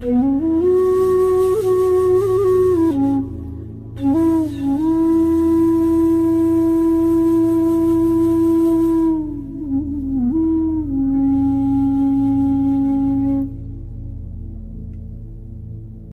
Mm-hmm.